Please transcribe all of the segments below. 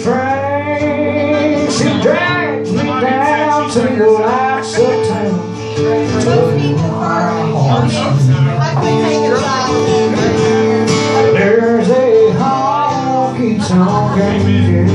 strength. She drags me down to the lights of town. Heartstrings. There's a honky tonk angel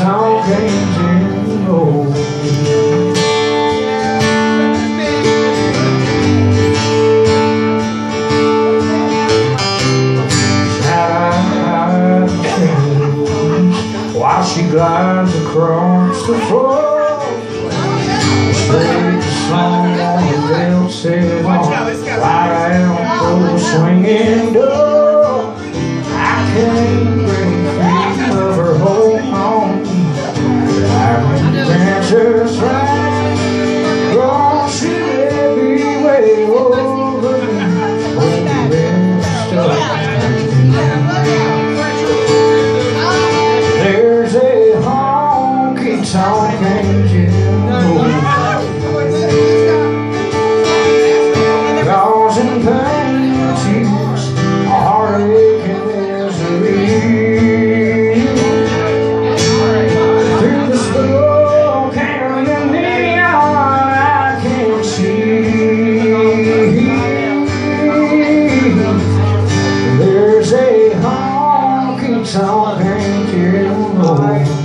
honky tonk angel over me. While she glides across the floor Straight the song on the bell says Something you. know